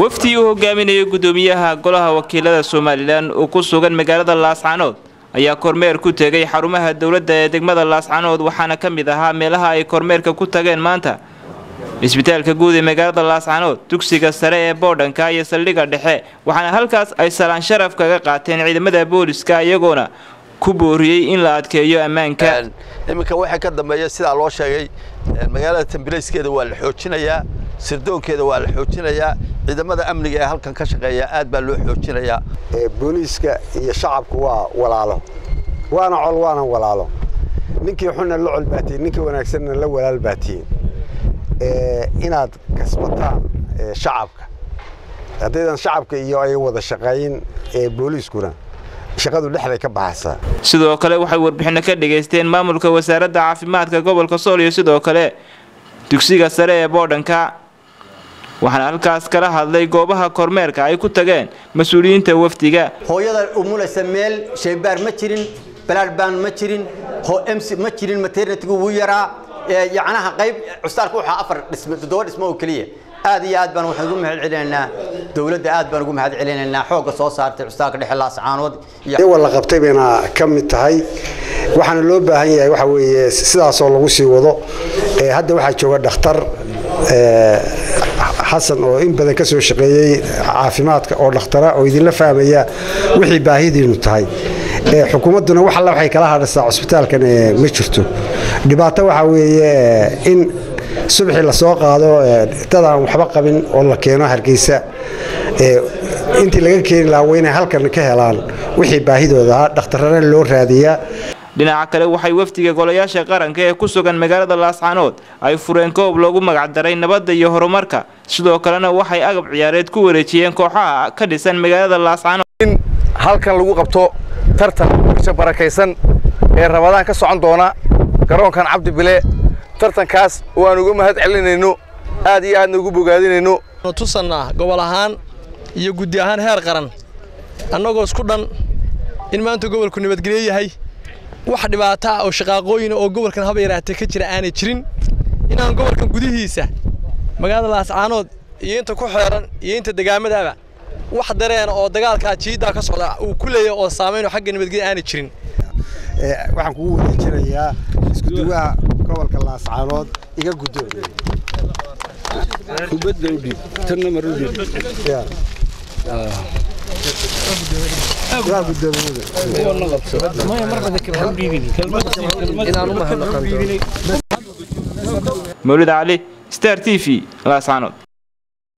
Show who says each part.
Speaker 1: waftii uu hogaaminayay gudoomiyaha golaha wakiilada somalilan oo ku sugan magaalada laascanood ayaa kormeer ku tegay xarumaha dowladda ee degmada laascanood waxaana ka mid ahaa meelaha ay kormeerka ku tageen maanta. Cisbitaalka guud ee magaalada laascanood dugsiga sare ee boodhanka iyo saldhigga dhexe waxaana halkaas ay salaan sharaf kaga qaateen ciidamada booliska iyagoona ku booriyey in la adkeeyo ammaanka.
Speaker 2: Iminka waxaa ka dambeeya sidaa loo sheegay magaalada tambilayskeeda waa la xoojinayaa sirdoonkeeda waa la xoojinayaa ciidamada amniga ee halkan ka shaqeeya aad baa loo xoojinayaa.
Speaker 3: Booliiska iyo shacabku waa walaalo. Waana col waana walaalo. Ninkii xunna la col baatiyin ninkii wanaagsanna la walaal baatiyin inaad kasbataan shacabka. Haddaydan shacabka iyo ay wada shaqeeyin booliiskuna shaqadu dhexday ka baxaysaa.
Speaker 1: Sidoo kale waxay warbixino ka dhageysteen maamulka wasaaradda caafimaadka gobolka sool iyo sidoo kale dugsiga sare ee boodhanka waxaana halkaas kala hadlay goobaha kormeerka ay ku tageen mas'uuliyiinta wafdiga.
Speaker 4: Hooyada umulaysa meel shaybaar ma jirin balaadbaan ma jirin mc ma jirin maternitigu wuu yaraa. Yacnaha qayb custaalka waxaa afar dhismo toddoba dhismo oo keliya. Aad iyo aad baan waxaan ugu mahad celinaynaa. Dowladda aad baan ugu mahad celinaynaa. Xoogga soo saartay custaalka dhexe laascaanood
Speaker 3: iyawa la qabtay bayna ka mid tahay. Waxaana loo baahan yahay waxa weeye sidaasoo lagu sii wado. Hadda waxaa jooga dhakhtar xasan oo in badan ka shaqeeyey caafimaadka oo dhakhtara oo idinla fahmaya wixii baahidiinu tahay. Xukuumadduna wax alla waxay kala hadhaysaa cusbitaalkan ma jirto. Dhibaato waxaa weeye in subaxii la soo qaado dad aan waxba qabin oo la keeno hargeysa intii laga keeni lahaa waa inay halkan ka helaan wixii baahidooda ahaa dhakhtarrana loo raadiyaa
Speaker 1: dhinaca kale waxay wafdiga golayaasha qaranka ee ku sugan magaalada laascanood ay fureen koob loogu magacdaray nabadda iyo horumarka. Sidoo kalena waxay agab ciyaareed ku wareejiyeen kooxaha ka dhisan magaalada laascanood
Speaker 5: in halkan lagu qabto tartan bisha barakaysan ee rabadaan ka socon doona garoonkan cabdi bile tartankaas oo aan uga mahad celinayno aad iyo aadna ugu bogaadinayno.
Speaker 6: Tusannaa gobol ahaan iyo guddi ahaan heer qaran annagoo isku dhan in maanta gobolku nabadgelyo yahay wax dhibaato ah oo shaqaaqooyina oo gobolkan haba yaraatee ka jira aanay jirin inaan gobolkan gudihiisa magaalada laascaanood iyo inta ku xeeran iyo inta degaamadaaba wax dareena oo dagaalkaa jiiddaa ka socda uu ku leeyahy oo saamayn oo xagga nabadgelya aanay jirin.
Speaker 3: Waxaan kugu wareejinayaa iskuduwaha gobolka laascaanood iga guddoomiye
Speaker 7: kubadda u dhiib tanna mar u
Speaker 1: مولود علي ستار تيفي لا سعنود